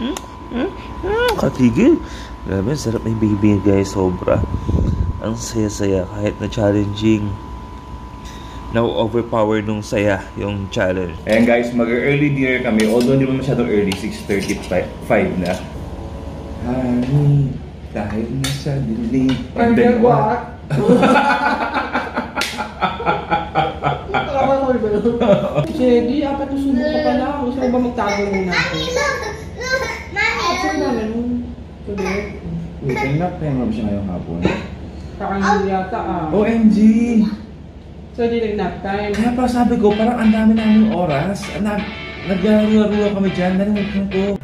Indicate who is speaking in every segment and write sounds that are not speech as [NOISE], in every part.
Speaker 1: Hmm? Hmm? Hmm? Katigil. Grabe, sarap may baby guys. Sobra. Ang saya-saya kahit na challenging. Now overpower nung saya yung challenge.
Speaker 2: Ayan guys, mag-early dinner kami. Although hindi mo masyadong early, 6.35 na. Honey, dahil na sa dilim. And then what? [LAUGHS]
Speaker 3: Shady, apat na subo pa lang. Gusto mo ba magtago muna ako? Tuloy.
Speaker 2: Wait, ay nap-time mo siya ngayong hapon.
Speaker 3: Kakain yata ah.
Speaker 2: OMG!
Speaker 3: So, di nag-nap time.
Speaker 2: Kaya pa sabi ko, parang ang dami namin oras. Nag Naglalaro kami dyan. Nalimutan ko.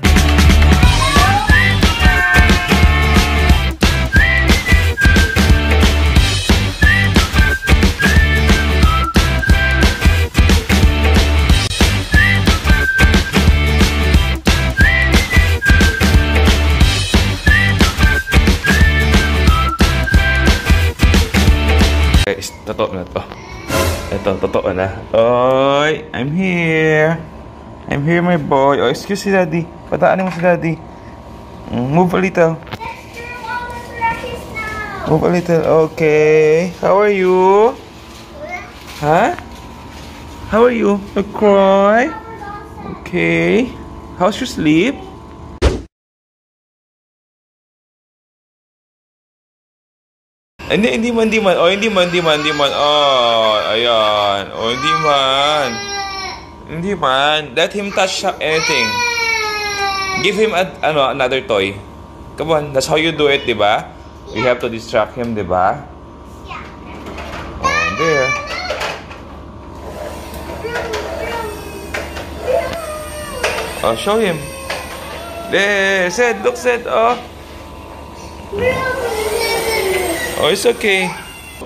Speaker 1: To. Ito, totoo na. Oy, I'm here. I'm here, my boy. Oh, excuse si daddy. Pataanin mo si daddy. Mm, Move a little. Move a little. Okay. How are you? Huh? How are you? You cry? Okay. How's your sleep? Hindi, hindi man, hindi man. Oh, hindi man, hindi man, hindi man. Oh, ayan. Oh, hindi man. Hindi man. Let him touch anything. Give him a, ano, another toy. Come on, that's how you do it, di ba? We have to distract him, di ba? Oh, there. Oh, show him. There, Sid, look, Sid, oh. Oh, it's okay.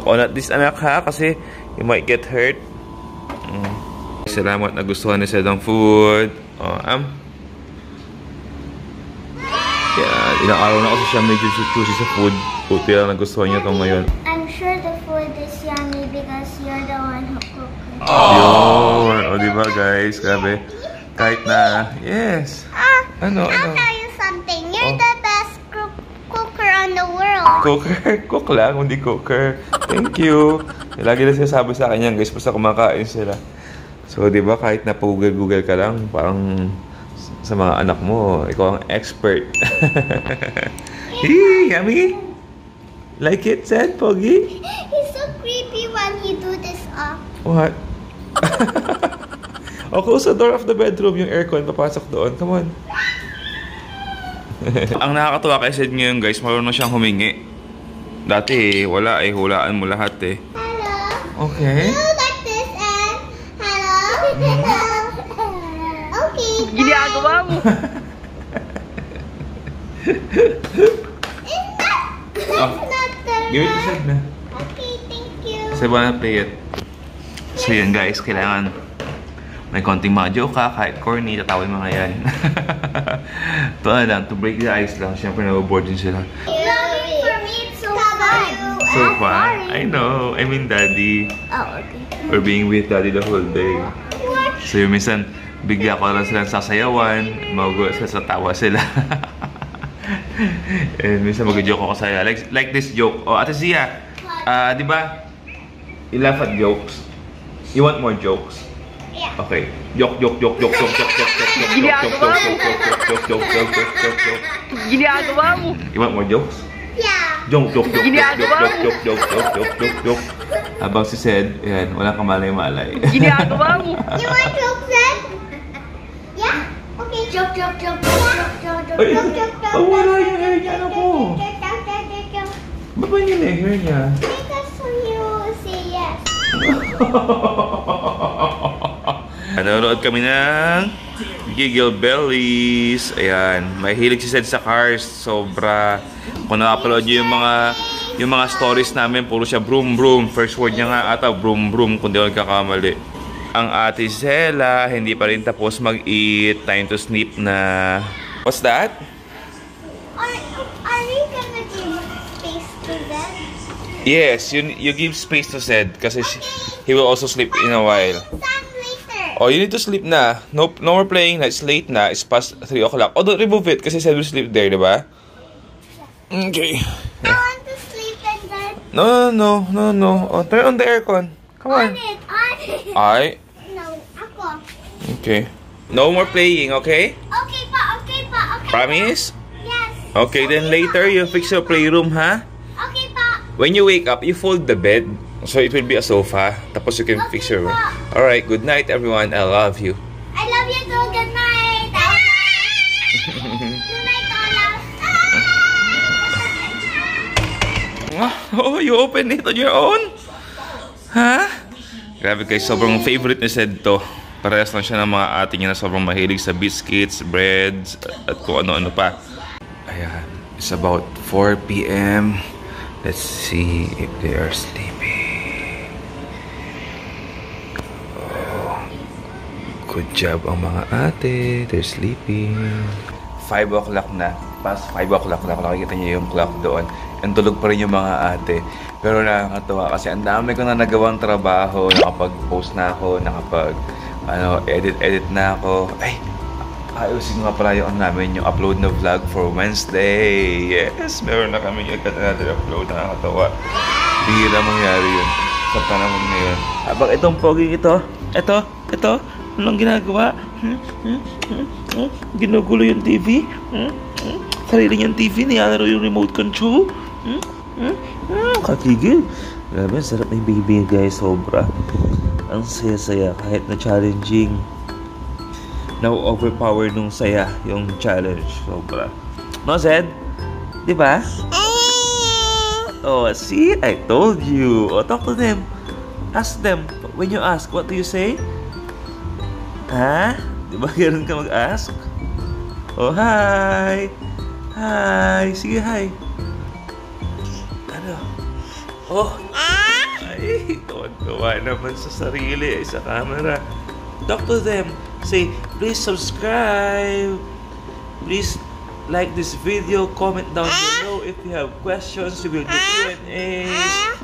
Speaker 1: Oh, not this anak ha, kasi you might get hurt. Mm. Salamat na gustuhan ni ang food. Oh, am. Yeah, ilang araw na kasi siya medyo choosy sa food. Buti lang nagustuhan niya ito ngayon.
Speaker 4: I'm sure the food is yummy because you're the one who cooked it.
Speaker 1: Yun. O, di ba guys? Grabe. Kahit na, yes.
Speaker 4: Ah,
Speaker 1: Ano, ano?
Speaker 4: tell you something. You're
Speaker 1: Oh.
Speaker 4: the best cook cooker on the world.
Speaker 1: Cooker. [LAUGHS] Cook lang, hindi cooker. Thank you. Lagi na sinasabi sa akin yan, guys, basta kumakain sila. So, di ba, kahit na google-google ka lang, parang sa mga anak mo, ikaw ang expert. [LAUGHS] Hee, yummy? Like it, said Pogi?
Speaker 4: He's so creepy when he do this up.
Speaker 1: What? o, close the door of the bedroom, yung aircon, papasok doon. Come on. [LAUGHS] ang nakakatuwa kay Sid ngayon, guys, marunong siyang humingi. Dati, wala eh. Hulaan mo lahat eh.
Speaker 4: Hello.
Speaker 1: Okay.
Speaker 4: You like this and hello. okay.
Speaker 3: Ginagawa mo!
Speaker 4: It's not. That's
Speaker 1: Oh.
Speaker 4: not the.
Speaker 1: Give it to Sid na.
Speaker 4: Okay, thank you.
Speaker 1: Kasi wanna play it. So yun guys, kailangan may konting mga joke ka, kahit corny, tatawin mga yan. [LAUGHS] Ito na lang, to break the ice lang. Siyempre, naboboard din sila.
Speaker 4: Mommy, So fun.
Speaker 1: I know. I mean, daddy.
Speaker 4: Oh, okay.
Speaker 1: Or being with daddy the whole day. So yung minsan, bigla ko lang silang sasayawan, magugulat sila sa tawa sila. And minsan mag-joke ako sa'yo. Like, like this joke. Oh, Ate Zia, ah, di ba? You laugh at jokes. You want more jokes?
Speaker 4: Yeah.
Speaker 1: Okay. Joke, joke, joke, joke, joke, joke, joke, joke, joke, joke, joke, joke, joke, joke, joke, joke, joke, joke.
Speaker 3: Ginagawa mo!
Speaker 1: You want more jokes?
Speaker 4: Yeah.
Speaker 1: Joke, joke, joke, joke, joke,
Speaker 3: Ginagawa
Speaker 1: joke, joke, joke, joke, joke, joke, joke. Habang si Sed, yan, walang kamalay-malay.
Speaker 3: Ginagawa mo!
Speaker 4: You want joke then? Yeah? Okay. Joke, joke, joke, joke, joke, joke, joke,
Speaker 1: Ay,
Speaker 4: joke, joke, joke.
Speaker 1: wala yung hair niya, ano po?
Speaker 4: Joke, joke, joke, joke, joke.
Speaker 1: Ba't ba yun eh, hair niya?
Speaker 4: Because you say yes.
Speaker 1: Nanonood kami ng Giggle Bellies. Ayan, may hilig si Sed sa cars. Sobra. Kung nakapalood niyo yung mga yung mga stories namin, puro siya broom broom. First word niya nga ata, broom broom, kung di ako nagkakamali. Ang ate Zella, hindi pa rin tapos mag-eat. Time to sleep na. What's that?
Speaker 4: Are, are you gonna give space to them?
Speaker 1: Yes, you, you give space to Zed kasi she- he will also sleep in a while. Oh, you need to sleep na. No, no more playing. It's late na. It's past 3 o'clock. Oh, don't remove it kasi said we sleep there, di ba? Okay.
Speaker 4: I want to sleep in bed.
Speaker 1: No, no, no, no, no. Oh, turn on the aircon. Come
Speaker 4: On
Speaker 1: on.
Speaker 4: it, on it.
Speaker 1: Ay.
Speaker 4: No, ako.
Speaker 1: Okay. No more playing, okay?
Speaker 4: Okay pa, okay pa, okay.
Speaker 1: Promise?
Speaker 4: Yes.
Speaker 1: Okay, then later you fix your playroom, ha?
Speaker 4: Okay pa.
Speaker 1: When you wake up, you fold the bed. So it will be a sofa. Tapos you can fix your room. Alright, good night everyone. I love you. [LAUGHS] Oh, you open it on your own? Ha? Grabe guys, sobrang favorite ni Sed to. Parehas lang siya ng mga ate niya na sobrang mahilig sa biscuits, breads, at kung ano-ano pa. Ayan, it's about 4 p.m. Let's see if they are sleeping. Oh, good job ang mga ate. They're sleeping. 5 o'clock na. Past 5 o'clock na. Nakikita niyo yung clock doon. Ang tulog pa rin yung mga ate. Pero nakakatawa kasi ang dami ko na nagawang trabaho. Nakapag-post na ako. Nakapag ano, edit-edit na ako. Ay, ayusin nga pala yung ano namin, yung upload na vlog for Wednesday. Yes, meron na kami yung another upload. Nakakatawa. Bihira mangyari yun sa panahon ngayon. Habang itong pogi ito, ito, ito, anong ginagawa? Hmm? Hmm? Hmm? Ginugulo yung TV? Hmm? Hmm? Sarili niyang TV, nilalaro yung remote control? Hmm? Hmm? Hmm? Kakigil. Grabe, sarap ng baby guys, sobra. Ang saya-saya kahit na challenging. Now overpower nung saya yung challenge, sobra. No, Zed? Di ba? Oh, see? I told you. Oh, talk to them. Ask them. When you ask, what do you say? Ha? Di ba ganun ka mag-ask? Oh, hi! Hi! Sige, hi! Oh! Ay, tuwan-tuwa naman sa sarili, sa camera. Talk to them. Say, please subscribe. Please like this video. Comment down below if you have questions. We will do Q&As.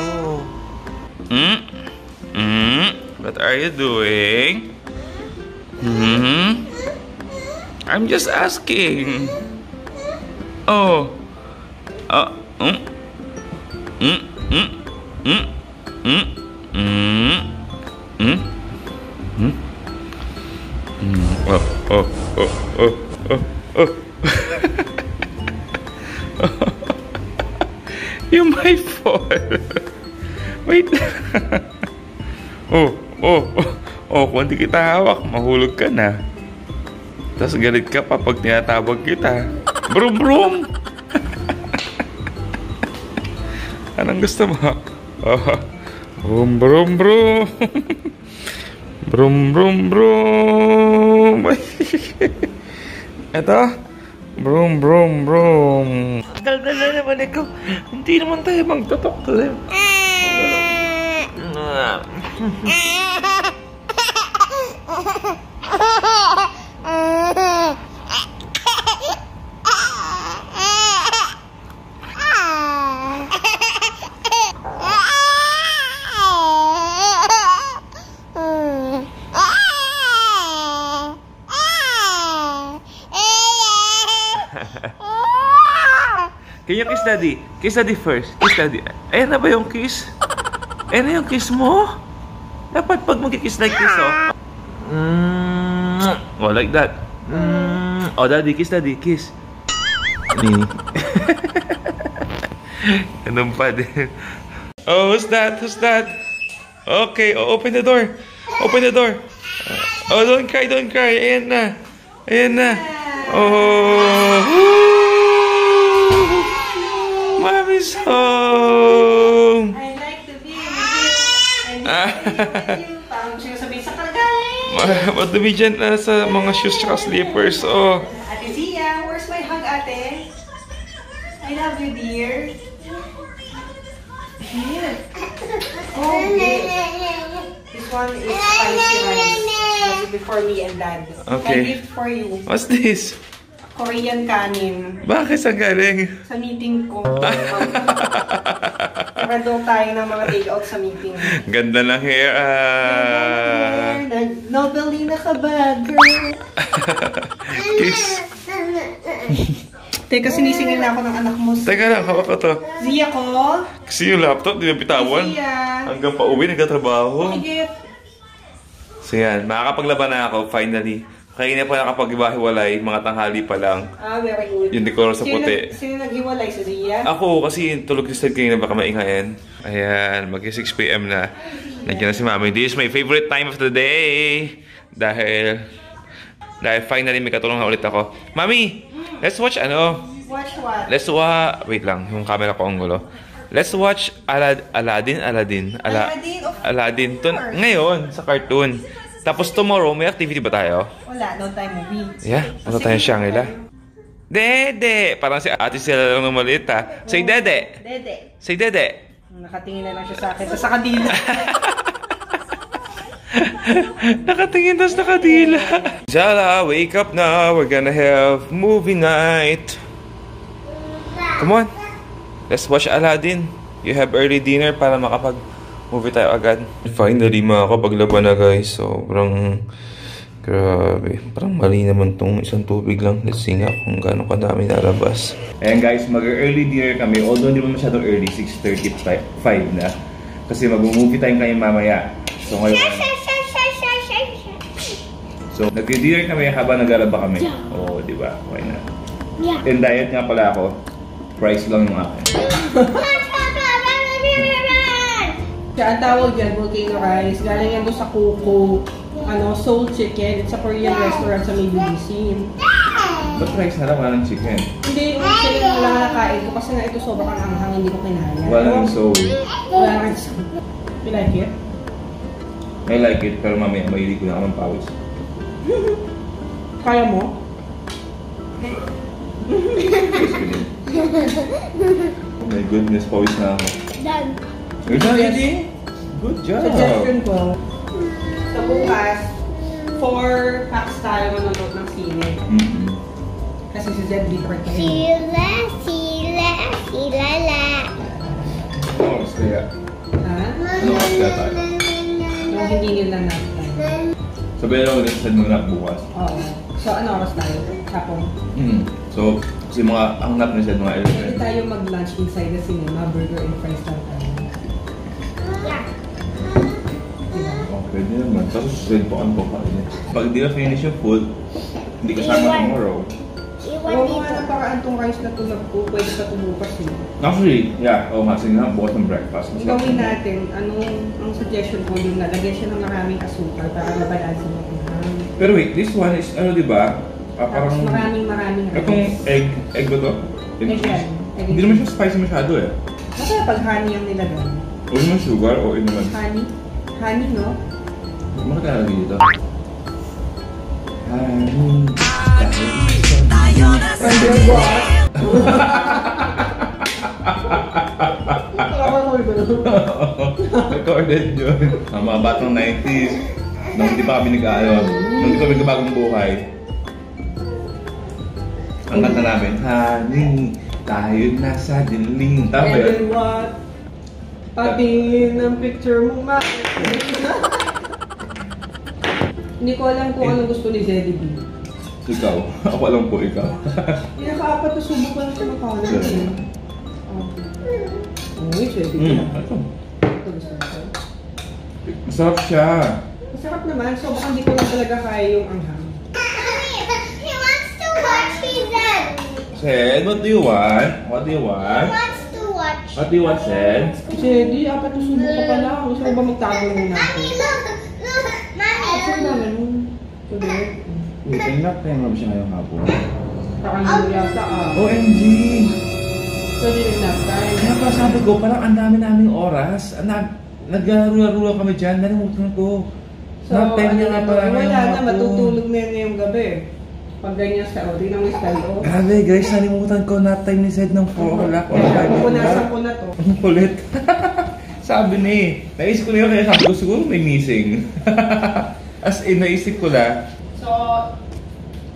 Speaker 1: Oh. Hmm? Hmm? What are you doing? Hmm? I'm just asking. Oh. Oh. Hmm? [LAUGHS] Mm. Mm. Mm. Mm. Mm. Mm. Oh, oh, oh, oh, oh, you might fall. Wait. oh, oh, oh, oh, kung di kita hawak, mahulog ka na. Tapos galit ka pa pag tinatabag kita. Brum, brum! Anong gusto mo? Oh, brum brum brum! brum brum brum! Ito? Brum brum brum! Daldal na naman ikaw. Hindi naman tayo magtotok to [LAUGHS] Can you kiss daddy? Kiss daddy first. Kiss daddy. Ayan na ba yung kiss? Ayan na yung kiss mo? Dapat pag mag-kiss like this, oh. Mm, oh, like that. Mm, oh, daddy, kiss daddy, kiss. Ni. [LAUGHS] Ganun pa din. Oh, who's that? Who's that? Okay, oh, open the door. Open the door. Oh, don't cry, don't cry. Ayan na. Ayan na. Oh. Woo! Mommy's home.
Speaker 3: I like to be with you. I like to be with you. Parang sinasabihin sa kalagay.
Speaker 1: Madumi dyan na sa mga shoes tsaka slippers. Oh.
Speaker 3: Ate Zia, where's my hug, ate? I love you, dear. Here. Oh, this. This one is spicy rice. That's before me and dad.
Speaker 1: Okay.
Speaker 3: I gift for you.
Speaker 1: What's this?
Speaker 3: Korean kanin
Speaker 1: Bakit sa galing?
Speaker 3: sa meeting ko. [LAUGHS] Nakadoon tayo ng mga take-out sa meeting.
Speaker 1: Ganda ng hair. Ah.
Speaker 3: Nobelina ka ba, girl? [LAUGHS]
Speaker 1: Kiss.
Speaker 3: Teka, sinisingil na ako ng anak mo.
Speaker 1: Teka lang, hawak ko to.
Speaker 3: Zia ko.
Speaker 1: Kasi yung laptop, di na bitawan.
Speaker 3: Zia.
Speaker 1: Hanggang pa uwi, nagkatrabaho.
Speaker 3: Higit.
Speaker 1: So yan, makakapaglaban na ako, finally. Kaya na pa nakapag-iwahiwalay, mga tanghali pa lang.
Speaker 3: Ah, very good.
Speaker 1: Yung decor sa
Speaker 3: Sino
Speaker 1: puti.
Speaker 3: nag- Sino nag-iwalay? Si Zia?
Speaker 1: Ako, kasi tulog ni Stan kanina, baka maingayin. Ayan, mag 6 p.m. na. Nandiyan na si Mami. This is my favorite time of the day. Dahil, dahil finally may katulong na ulit ako. Mami, let's watch ano?
Speaker 3: Watch what?
Speaker 1: Let's watch, wait lang, yung camera ko ang gulo. Let's watch Alad Aladdin, Aladdin, Ala
Speaker 3: Aladdin, of
Speaker 1: Aladdin.
Speaker 3: Course.
Speaker 1: ngayon, sa cartoon. Tapos tomorrow, may activity ba tayo?
Speaker 3: Wala, no time movie.
Speaker 1: Yeah, punta tayo Shangri-La. Dede! Parang si ate sila lang ng maliit ha. Say Dede!
Speaker 3: Dede.
Speaker 1: Say Dede!
Speaker 3: Nakatingin na lang siya sa akin. Sa [LAUGHS] sa kadila.
Speaker 1: Nakatingin tas nakadila. Zala, wake up now. We're gonna have movie night. Come on. Let's watch Aladdin. You have early dinner para makapag movie tayo agad. Finally, makakapaglaban na guys. Sobrang grabe. Parang mali naman tong isang tubig lang. Let's see nga kung gaano kadami nalabas.
Speaker 2: Ayan guys, mag-early dinner kami. Although hindi mo masyadong early, 6.35 na. Kasi mag-movie time kayo mamaya. So ngayon, so nag-dinner kami habang naglalaba kami. Oo, di ba? Okay na.
Speaker 4: Yeah.
Speaker 2: And diet nga pala ako. Price lang yung akin. [LAUGHS]
Speaker 3: Siya, ang tawag dyan, volcano rice. Galing yan doon sa Kuko. Ano, soul chicken. It's a Korean restaurant sa may BBC.
Speaker 2: Ba't rice na lang? Walang chicken.
Speaker 3: Hindi, yung chicken na lang nakain ko kasi nga ito sobrang anghang, hindi ko kinaya.
Speaker 2: Walang soul.
Speaker 3: Wala nang soul. You like it?
Speaker 2: I like it, pero mamaya mahilig ko na ako ng pawis. [LAUGHS]
Speaker 3: Kaya mo?
Speaker 2: Oh [LAUGHS] my goodness, pawis na ako.
Speaker 4: Done.
Speaker 2: Good job, Eddie. Good job.
Speaker 3: Suggestion ko, sa bukas, four packs tayo manonood ng sine.
Speaker 2: Mm-mm.
Speaker 3: Kasi si Zed di birthday.
Speaker 4: Sila, sila, silala.
Speaker 2: Oh, kaya.
Speaker 3: Ha?
Speaker 2: Ano kaya tayo?
Speaker 3: Yung hindi nila natin.
Speaker 2: Sabihin lang ulit sa mga bukas.
Speaker 3: Oo. So, ano oras tayo? Hapon.
Speaker 2: Mm. So, kasi mga ang nap na siya, mga
Speaker 3: Hindi
Speaker 2: 11.
Speaker 3: tayo mag-lunch inside the cinema, burger and fries lang tayo.
Speaker 2: Pwede naman. Tapos, red po ang po niya. Pag di na finish yung food, hindi kasama
Speaker 4: Iwan.
Speaker 2: tomorrow.
Speaker 4: Iwan
Speaker 3: Huwag mo
Speaker 4: dito.
Speaker 3: nga ng paraan tong rice na tulog ko, pwede pa tumupas eh.
Speaker 2: Actually, yeah. Oo nga, sige nga, bukas ng breakfast.
Speaker 3: Gawin natin, anong ang suggestion ko yung nalagyan siya ng maraming asukal para mabalansin mo yung ham.
Speaker 2: Pero wait, this one is, ano di ba? Ah,
Speaker 3: Tapos
Speaker 2: parang,
Speaker 3: maraming maraming
Speaker 2: itong egg, egg ba to?
Speaker 3: Egg yan. Egg
Speaker 2: Hindi naman siya spicy masyado eh.
Speaker 3: Masaya pag honey ang nilagay.
Speaker 2: Huwag naman sugar o yun naman.
Speaker 3: Honey? Honey, no?
Speaker 2: Ano ka nalagay dito? Honey,
Speaker 3: nun?
Speaker 2: Recorded yun. Ang mga batang 90s, nung hindi pa kami nag-aaral, nung hindi kami bagong buhay. Ang kanta namin, Honey, tayo nasa dilim. Tama yun?
Speaker 3: then what? Patingin ng picture mo, ma. Hindi ko alam kung ano gusto ni Zeddy B.
Speaker 2: Ikaw. [LAUGHS] Ako alam po ikaw.
Speaker 3: Pinaka-apat na subo ko lang siya makalat
Speaker 2: Sure.
Speaker 3: eh. Okay. Uy, Zeddy B.
Speaker 2: Hmm, ito.
Speaker 3: Ito gusto ko.
Speaker 2: Masarap siya.
Speaker 3: Masarap naman. So, baka hindi ko lang talaga kaya yung anghang.
Speaker 4: He wants to watch season.
Speaker 2: Sed, what do you want? What do you
Speaker 4: He
Speaker 2: want?
Speaker 4: wants to watch.
Speaker 2: What do you want, Sed?
Speaker 3: Zeddy, apat na subo ka pala. Gusto mo ba magtago muna ako?
Speaker 4: Mommy, look,
Speaker 3: Kasi
Speaker 4: mommy.
Speaker 3: naman, tuloy.
Speaker 2: Wait, ay nap tayo mo siya ngayong hapon.
Speaker 3: Yata ah.
Speaker 2: OMG!
Speaker 3: So, di rin nap time.
Speaker 2: Kaya pa sabi ko, parang ang dami naming oras. Ang Naglarula-rula kami dyan, nalimutan ko.
Speaker 3: So,
Speaker 2: nap time niya nga
Speaker 3: ano
Speaker 2: pala
Speaker 3: na, wala
Speaker 2: ngayong
Speaker 3: na,
Speaker 2: hapon.
Speaker 3: matutulog na yun ngayong gabi. Pag ganyan sa Audi, nang may style.
Speaker 2: Grabe guys, nalimutan ko nap time ni Sed ng 4 o'clock or 5
Speaker 3: Pupunasan ko na to.
Speaker 2: Ang kulit. [LAUGHS] sabi ni, naisip ko na yun kaya sabi ko siguro may missing. [LAUGHS] As in, naisip ko na,
Speaker 3: So,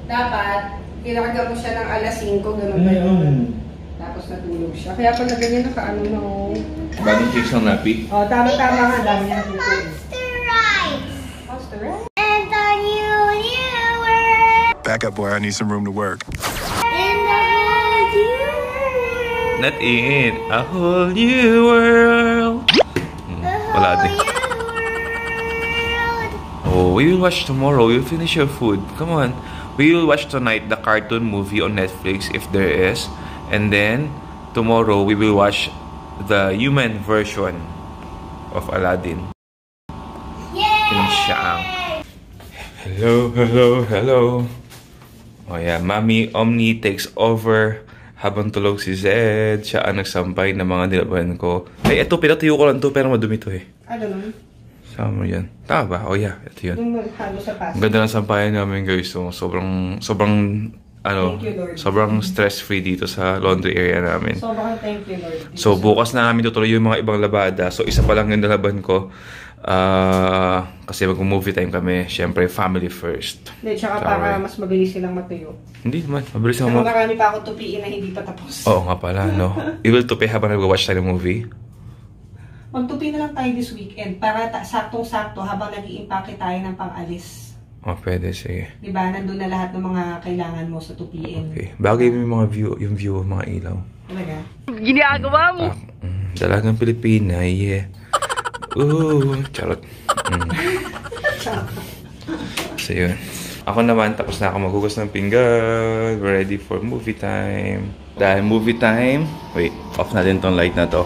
Speaker 3: dapat, Kinakaga ko siya ng alas 5, ganun ba yun?
Speaker 2: Mm.
Speaker 3: Tapos natulog siya. Kaya pala ganyan nakaano na oh.
Speaker 2: Bagong fix ng napi.
Speaker 3: Oh, tama-tama nga, dami niya.
Speaker 4: Monster,
Speaker 3: right?
Speaker 4: And the new, new world.
Speaker 5: Back up, boy. I need some room to work.
Speaker 4: In the whole new world.
Speaker 1: Not it. A whole new world. Hmm, wala din. Oh, we will watch tomorrow. We'll finish your food. Come on. We will watch tonight the cartoon movie on Netflix if there is. And then tomorrow we will watch the human version of Aladdin.
Speaker 4: Yay!
Speaker 1: Siang. Hello, hello, hello. Oh yeah, Mami Omni takes over habang tulog si Zed. Siya ang nagsampay ng mga nilaban ko. Ay, eto, pinatuyo ko lang to pero madumi to eh.
Speaker 3: Ano nun?
Speaker 1: Sama mo yan. Tama ba? Oh yeah, ito yun.
Speaker 3: Yung halo sa paso.
Speaker 1: ganda ng sampayan namin guys. So, sobrang, sobrang, ano,
Speaker 3: Thank you, Lord.
Speaker 1: sobrang stress-free dito sa laundry area namin.
Speaker 3: Sobrang thank you, Lord.
Speaker 1: So, bukas na namin tutuloy yung mga ibang labada. So, isa pa lang yung nalaban ko. Ah, kasi mag-movie time kami. Siyempre, family first.
Speaker 3: Hindi, tsaka
Speaker 1: Sorry.
Speaker 3: para mas mabilis silang matuyo.
Speaker 1: Hindi naman. Mabilis
Speaker 3: Pero
Speaker 1: naman.
Speaker 3: marami pa ako tupiin na hindi pa tapos.
Speaker 1: Oo nga pala, no? [LAUGHS] You will tupi habang nag-watch tayo ng movie?
Speaker 3: Magtupi na lang tayo this weekend para saktong-sakto habang nag iimpake tayo ng pang-alis.
Speaker 1: Oh, pwede. Sige.
Speaker 3: Di ba? Nandun na lahat ng mga kailangan mo sa tupiin.
Speaker 1: Okay. Bagay mo yung mga view, yung view ng mga ilaw.
Speaker 3: Talaga?
Speaker 1: Ah, mm, dalagang Pilipina, yeah. Ooh, charot. Mm. So, yun. Ako naman, tapos na ako maghugas ng pinggan. We're ready for movie time. Dahil movie time, wait, off natin tong light na to.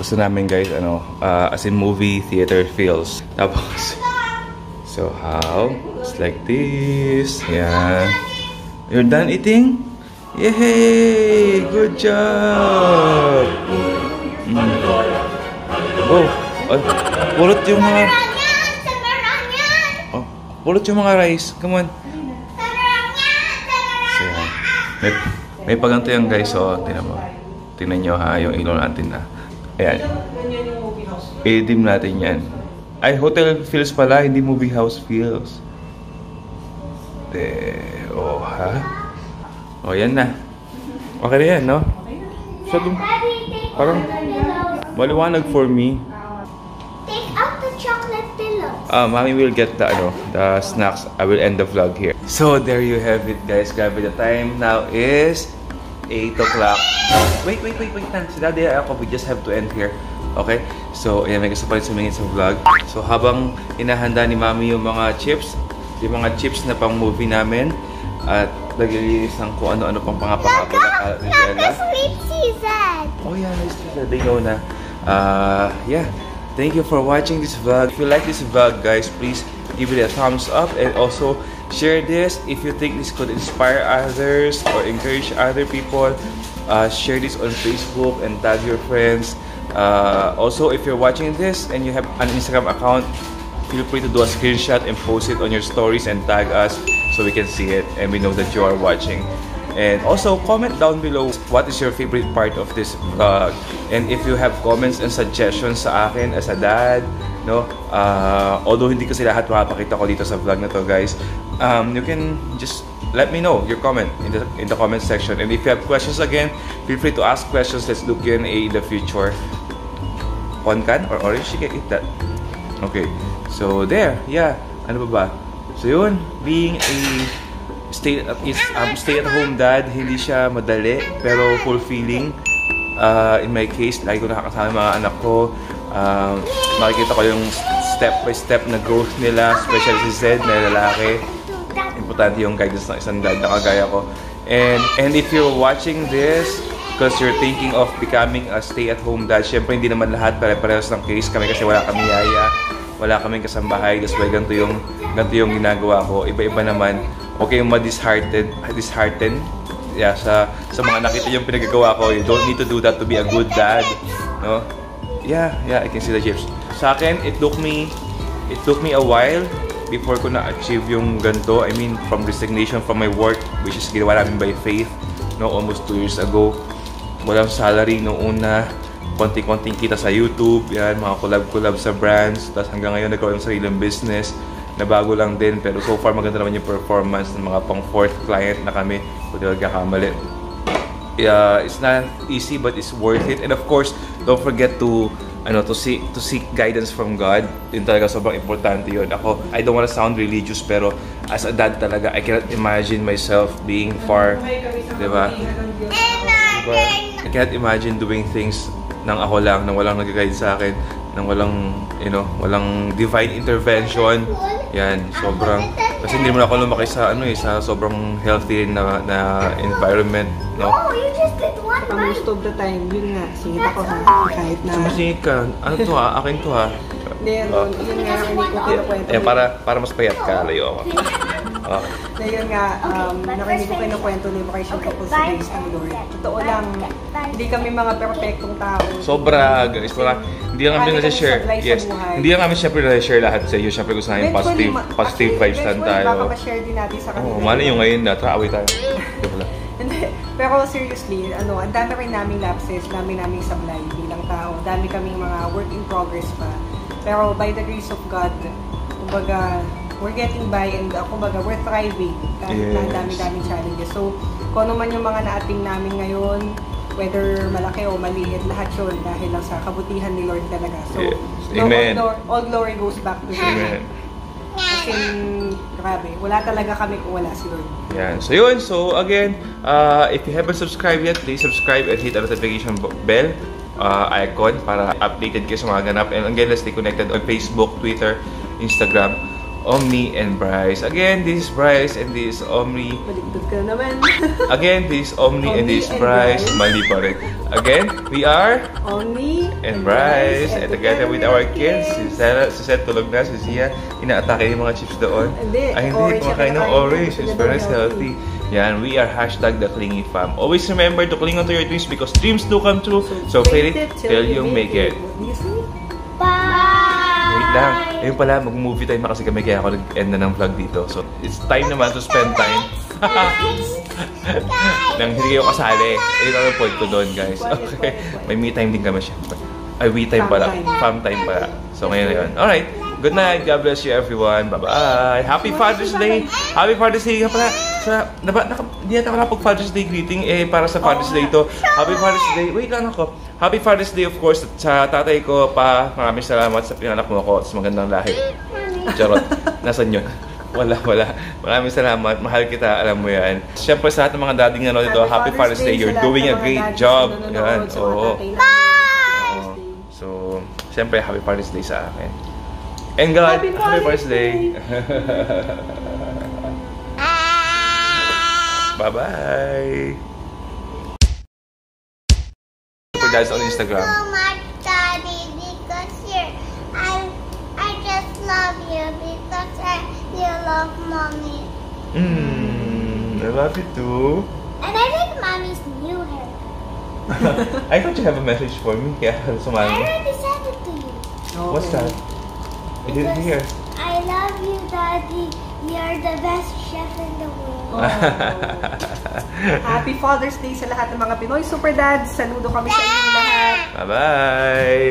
Speaker 1: Gusto namin guys, ano, uh, as in movie theater feels. Tapos, so how? It's like this. Yan. You're done eating? Yay! Good job! Mm. Oh, ay, pulot yung mga... Oh, pulot yung mga rice. Come on. So, yan. May, may paganto yan guys. So, tinan mo. Tingnan nyo ha, yung ilaw natin na. Ayan.
Speaker 3: Ganyan yung movie house.
Speaker 1: I-dim natin yan. Ay, hotel feels pala, hindi movie house feels. De, oh, ha? Oh, yan na. Okay na yan, no?
Speaker 4: Daddy, take
Speaker 1: Parang- maliwanag for me.
Speaker 4: Take out the chocolate pillows.
Speaker 1: Uh, mommy will get the ano, the snacks. I will end the vlog here. So there you have it, guys. Grabe the time now is 8 o'clock. Wait, wait, wait, wait lang. Si Daddy ako, we just have to end here. Okay? So, ayan, may gusto pa rin sumingin sa vlog. So, habang inahanda ni Mami yung mga chips, yung mga chips na pang movie namin, at naglilinis ng kung ano-ano pang pangapangako na
Speaker 4: the sweet season.
Speaker 1: Oh yeah, nice that. They know na. Uh, yeah. Thank you for watching this vlog. If you like this vlog, guys, please give it a thumbs up and also share this if you think this could inspire others or encourage other people. Uh, share this on Facebook and tag your friends. Uh, also, if you're watching this and you have an Instagram account, feel free to do a screenshot and post it on your stories and tag us so we can see it and we know that you are watching. And also, comment down below what is your favorite part of this vlog. And if you have comments and suggestions sa akin as a dad, no? Uh, although hindi kasi lahat makapakita ko dito sa vlog na to, guys. Um, you can just let me know your comment in the in the comment section. And if you have questions again, feel free to ask questions. Let's do Q&A in the future. Ponkan or orange, you can eat that. Okay. So there, yeah. Ano ba ba? So yun, being a stay at is um, stay at home dad, hindi siya madali pero fulfilling. Uh, in my case, lagi ko nakakasama yung mga anak ko. Um, makikita ko yung step by step na growth nila, especially si Zed na lalaki. Importante yung guidance ng isang dad na kagaya ko. And and if you're watching this because you're thinking of becoming a stay-at-home dad, syempre hindi naman lahat pare-parehas ng case kami kasi wala kami yaya, wala kaming kasambahay, that's why ganito yung, ganito yung ginagawa ko. Iba-iba naman. Okay yung ma-disheartened, disheartened yeah, sa, sa mga nakita yung pinagagawa ko. You don't need to do that to be a good dad. No? Yeah, yeah, I can see the chips. Sa akin, it took me, it took me a while before ko na-achieve yung ganito. I mean, from resignation from my work, which is ginawa namin by faith, no, almost two years ago. Walang salary noong una, konting-konting kita sa YouTube, yan, mga collab-collab sa brands, tapos hanggang ngayon nagkaroon ng sariling business, na bago lang din. Pero so far, maganda naman yung performance ng mga pang fourth client na kami. Kung di magkakamali. Yeah, it's not easy but it's worth it. And of course, don't forget to ano to seek to seek guidance from God. Yun talaga sobrang importante yun. Ako, I don't wanna sound religious pero as a dad talaga, I cannot imagine myself being far, di ba? I can't imagine doing things nang ako lang, nang walang nag-guide sa akin, nang walang, you know, walang divine intervention. Yan, sobrang, kasi hindi mo na ako lumaki sa, ano eh, sa sobrang healthy na, na environment, no?
Speaker 4: Oh, you just did one right.
Speaker 3: most of the time, yun nga, singit ako ha. Kahit na...
Speaker 1: Sumusingit ka. Ano to ha? Akin to ha.
Speaker 3: Hindi, ano, yun nga, hindi ko kinukwento.
Speaker 1: Eh, para, para mas payat ka, layo ako. Oh.
Speaker 3: Na yun nga, um, narinig ko kinukwento ni Vocation Couple sa Days ng Lord. Totoo lang, hindi kami mga perfectong tao.
Speaker 1: Sobra, guys. Wala, hindi lang kami
Speaker 3: sa
Speaker 1: Yes. Hindi lang kami syempre nasa-share lahat sa iyo. Syempre gusto namin positive, positive vibes lang
Speaker 3: eventually, Baka
Speaker 1: tayo.
Speaker 3: ma-share din natin sa kanila.
Speaker 1: Oh, mali yung ngayon na, tara away tayo. [LAUGHS]
Speaker 3: Hindi. Pero seriously, ano, ang dami rin naming lapses, dami naming sablay bilang tao. Dami kaming mga work in progress pa. Pero by the grace of God, kumbaga, we're getting by and uh, kumbaga, we're thriving kahit na
Speaker 1: Yes.
Speaker 3: dami-daming challenges. So, kung ano man yung mga naating namin ngayon, whether malaki o maliit, lahat yun dahil lang sa kabutihan ni Lord talaga. So,
Speaker 1: Yes.
Speaker 3: no,
Speaker 1: Amen.
Speaker 3: all, glory, all glory goes back to Him.
Speaker 1: Amen.
Speaker 3: As in, grabe, wala talaga kami kung wala si Lord.
Speaker 1: Yan. So yun. So again, uh, if you haven't subscribed yet, please subscribe and hit the notification bell uh, icon para updated kayo sa mga ganap. And again, let's stay connected on Facebook, Twitter, Instagram, Omni, and Bryce. Again, this is Bryce and this is Omni.
Speaker 3: Maligtad ka naman. [LAUGHS]
Speaker 1: Again, this is Omni, and this is
Speaker 3: Omni
Speaker 1: Bryce.
Speaker 3: Bryce.
Speaker 1: Mali pa rin. Again, we are
Speaker 3: Omni
Speaker 1: and Bryce. And together with our kids, si Sarah, si Seth tulog na, si Zia, inaatake yung mga chips doon.
Speaker 3: Hindi,
Speaker 1: Ay, hindi,
Speaker 3: orange
Speaker 1: kumakain ng orange. It's very healthy. Yan, we are hashtag the clingy fam. Always remember to cling onto your dreams because dreams do come true. So, fail it till you make it.
Speaker 3: Say?
Speaker 4: Bye.
Speaker 1: Wait lang. Ayun pala, mag-movie time na kasi kami kaya ako nag-end na ng vlog dito. So, it's time naman to spend time. [LAUGHS] Nang hindi kayo kasali. Ayun ang point ko doon, guys. Okay. May me time din kami syempre. Ay, we time pala.
Speaker 3: Fam time.
Speaker 1: Pala. So, ngayon na yun. Alright. Good night. God bless you, everyone. Bye-bye. Happy Father's Day. Happy Father's Day pala. Sa, naba, naka, hindi natin nakapag Father's Day greeting eh para sa Father's Day to. Happy Father's Day. Wait lang ako. Happy Father's Day of course sa tatay ko pa. Maraming salamat sa pinanak mo ako sa magandang lahi. Charot. Nasaan yun? Wala, wala. Maraming salamat. Mahal kita. Alam mo yan. Siyempre sa lahat ng mga dading na dito, Happy Father's Day. You're
Speaker 3: sa lahat
Speaker 1: doing
Speaker 3: ng
Speaker 1: a great job. Yan. Oo. Oo. So, siyempre, Happy Father's Day sa akin. And God,
Speaker 3: Happy
Speaker 1: Happy
Speaker 3: Father's
Speaker 1: Father's Day. [LAUGHS] Bye-bye. For dads on Instagram.
Speaker 4: so much, Daddy, because you're. I, I just love you because I, you love mommy.
Speaker 1: Mm, I love you too.
Speaker 4: And I like mommy's new hair. [LAUGHS]
Speaker 1: I thought you have a message for me. Kaya [LAUGHS]
Speaker 4: I
Speaker 1: sumali.
Speaker 4: already said it to you.
Speaker 1: What's that? I didn't hear.
Speaker 4: I love you, Daddy. You're the best chef in the world.
Speaker 3: Oh. [LAUGHS] Happy Father's Day sa lahat ng mga Pinoy Super Dads. Saludo kami sa inyong lahat.
Speaker 1: Bye-bye.